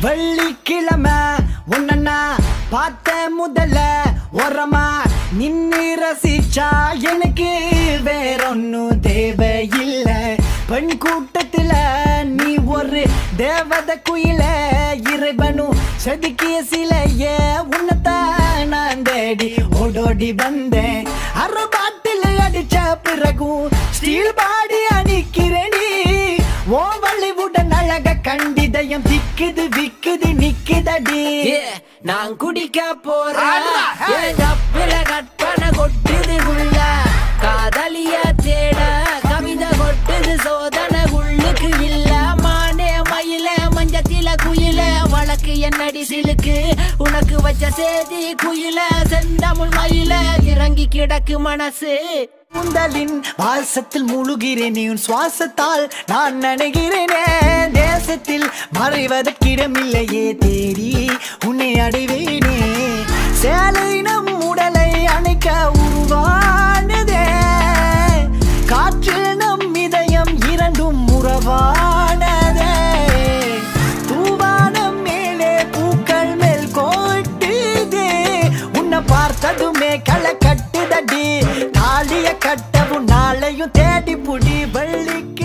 வெள்ளிக்கிழமை உன்னா பார்த்த முதல்ல ஓரமா நின்னு ரசிச்சா எனக்கு வேறொன்னும் தேவையில்ல. பெண் கூட்டத்துல நீ ஒரு தேவத குயில இறைவனும் செதுக்கிய சிலைய உன்னத்தான் நான் தேடி ஓடோடி வந்தேன். அரை வள்ளிவுடன் அழக கண்டிதயம் திக்குது விக்குது நிக்குதடி. நான் குடிக்க போறேன். என் தப்புல கற்பனை கொட்டுது உள்ள. காதலிய தேட கவிதை கொட்டுது சோதனை. என்னடி சிலுக்கு உனக்கு வச்ச சேதி குயில செந்தமிழ் மயில இறங்கி கிடக்கு மனசு. முந்தலின் வாசத்தில் முழுகிறேன் உன் சுவாசத்தால் நான் நினைகிறேனே. தேசத்தில் மறைவதற்கிடமில்லையே தேடி மாலை கட்டுதடி தாலிய கட்டவும் நாளையும் தேடி புடி வள்ளிக்கு